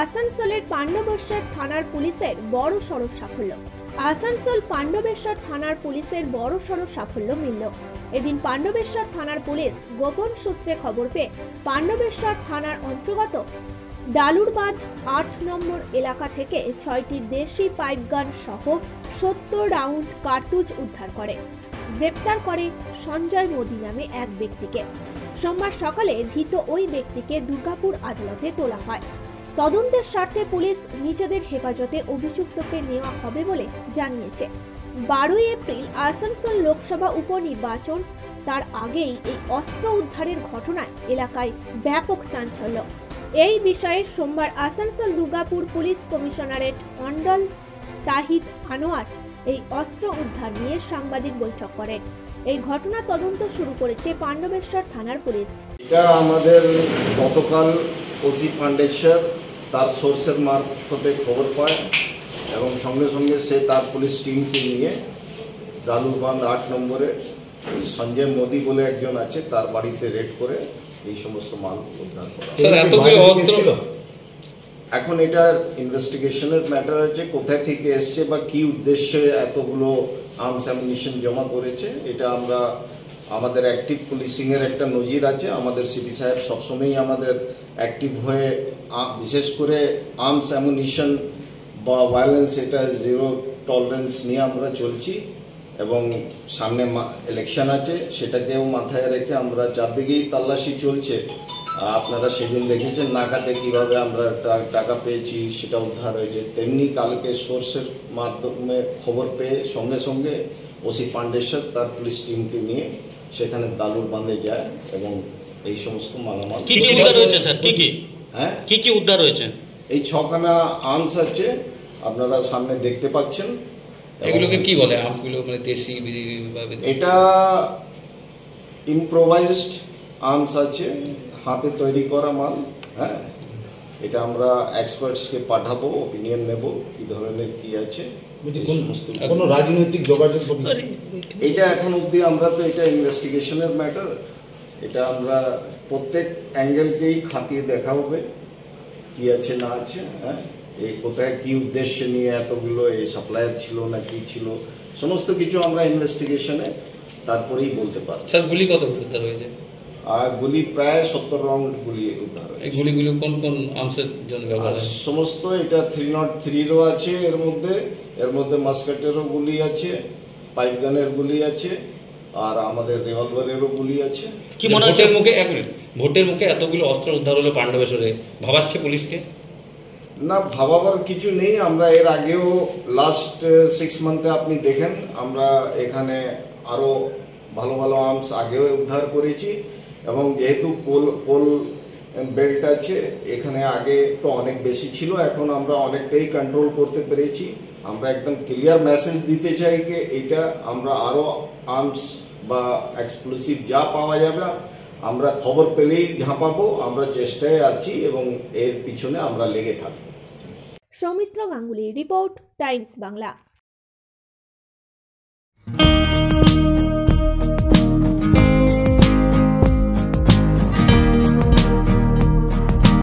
আসানসোলের পাণ্ডবেশ্বর থানার পুলিশের বড় সড়ক সাফল্য। আসানসোল পাণ্ডবেশ্বর থানার পুলিশের বড় সড়ক সাফল্য মিলল। এদিন পাণ্ডবেশ্বর থানার পুলিশ গোপন সূত্রে খবর পেয়ে পাণ্ডবেশ্বর থানার অন্তর্গত ডালুরবাদ আট নম্বর এলাকা থেকে ছয়টি দেশি পাইপগান সহ সত্তর রাউন্ড কার্তুজ উদ্ধার করে। গ্রেপ্তার করে সঞ্জয় মোদী নামে এক ব্যক্তিকে। সোমবার সকালে ধৃত ওই ব্যক্তিকে দুর্গাপুর আদালতে তোলা হয়। তদন্তের স্বার্থে পুলিশ নিজেদের হেফাজতে অভিযুক্তকে নেওয়া হবে বলে জানিয়েছে। বারোই এপ্রিল আসানসোল লোকসভা উপনির্বাচন, তার আগেই এই অস্ত্র উদ্ধারের ঘটনায় এলাকায় ব্যাপক চাঞ্চল্য। এই বিষয়ে সোমবার আসানসোল দুর্গাপুর পুলিশ কমিশনারেট মন্ডল তাহিদ আনোয়ার এই অস্ত্র উদ্ধার নিয়ে সাংবাদিক বৈঠক করেন। এই ঘটনা তদন্ত শুরু করেছে পাণ্ডবেশ্বর থানার পুলিশ। এটা আমাদের গতকাল ওসি পাণ্ডেশ্বর তার সোর্সের মারফতে খবর পায় এবং সঙ্গে সঙ্গে সে তার পুলিশ টিমকে নিয়ে দালুরবান্ধ আট নম্বরে ওই সঞ্জয় মোদি বলে একজন আছে তার বাড়িতে রেড করে এই সমস্ত মাল উদ্ধার করা স্যার এতগুলো অস্ত্র এখন এটার ইনভেস্টিগেশনের ম্যাটার আছে কোথায় থেকে এসছে বা কি উদ্দেশ্যে এতগুলো আর্মস অ্যামিনিশন জমা করেছে এটা আমরা আমাদের অ্যাক্টিভ পুলিশিংয়ের একটা নজির আছে। আমাদের সিপি সাহেব সবসময়ই আমাদের অ্যাক্টিভ হয়ে বিশেষ করে আর্মস অ্যামিনিশন বা ভায়োলেন্স এটা জিরো টলারেন্স নিয়ে আমরা চলছি এবং সামনে ইলেকশন আছে। সেটাকেও মাথায় রেখে আমরা চারদিকেই তল্লাশি চলছে। আপনারা সেদিন দেখেছেন নাকাতে কীভাবে আমরা টাকা পেয়েছি, সেটা উদ্ধার হয়েছে। তেমনি কালকে সোর্সের মাধ্যমে খবর পেয়ে সঙ্গে সঙ্গে ওসি পাণ্ডেশ্বর তার পুলিশ টিমকে নিয়ে সেখানে দালুর বাঁধে যায় এবং এই সমস্ত মালামাল কি কি উদ্ধার হয়েছে স্যার? কি কি? হ্যাঁ? কি কি উদ্ধার হয়েছে? এই ছখানা আর্মস আছে আপনারা সামনে দেখতে পাচ্ছেন। এগুলোকে কি বলে? আর্মসগুলো মানে দেশি? এটা ইম্প্রোভাইজড আর্মস আছে হাতে তৈরি করা মাল হ্যাঁ? এটা আমরা এক্সপার্টসকে পাঠাবো ওপিনিয়ন নেব কি ধরনের কি আছে। কোন রাজনৈতিক যোগাযোগ এটা এখন অবধি আমরা তো এটা ইনভেস্টিগেশনের ম্যাটার। এটা আমরা প্রত্যেক অ্যাঙ্গেলকেই খাতিয়ে দেখা হবে কি আছে না আছে হ্যাঁ? এই কোথায় কি উদ্দেশ্য নিয়ে এতগুলো এই সাপ্লায়ার ছিল না কি ছিল সমস্ত কিছু আমরা ইনভেস্টিগেশনে তারপরেই বলতে পারব। স্যার গুলি কত উদ্ধার হয়েছে? গুলি প্রায় সত্তর রাউন্ড গুলি উদ্ধার এই গুলিগুলো কোন কোন আর্মসের জন্য ব্যবহার হয়? সমস্ত এটা থ্রি নট থ্রিরও আছে এর মধ্যে। এর মধ্যে মাস্কাটেরও গুলি আছে পাইপ গানের গুলি আছে আর আমাদের রিভলভারেরও গুলি আছে। কি মনে হচ্ছে ভোটের মুখে? এক মিনিট। ভোটের মুখে এতগুলো অস্ত্র উদ্ধার হলো পাণ্ডবেশ্বরে ভাবাচ্ছে পুলিশকে? না ভাবাবার কিছু নেই। আমরা এর আগেও লাস্ট সিক্স মান্থে আপনি দেখেন আমরা এখানে আরও ভালো ভালো আর্মস আগেও উদ্ধার করেছি। এবং যেহেতু কোল কোল বেল্ট আছে, এখানে আগে তো অনেক বেশি ছিল, এখন আমরা অনেকটাই কন্ট্রোল করতে পেরেছি। আমরা একদম ক্লিয়ার মেসেজ দিতে চাই যে এটা আমরা আরও আর্মস বা এক্সপ্লোসিভ যা পাওয়া যাবে, আমরা খবর পেলেই ঝাঁপাবো, আমরা চেষ্টায় আছি এবং এর পিছনে আমরা লেগে থাকব। Soumitra Ganguly report, Times Bangla.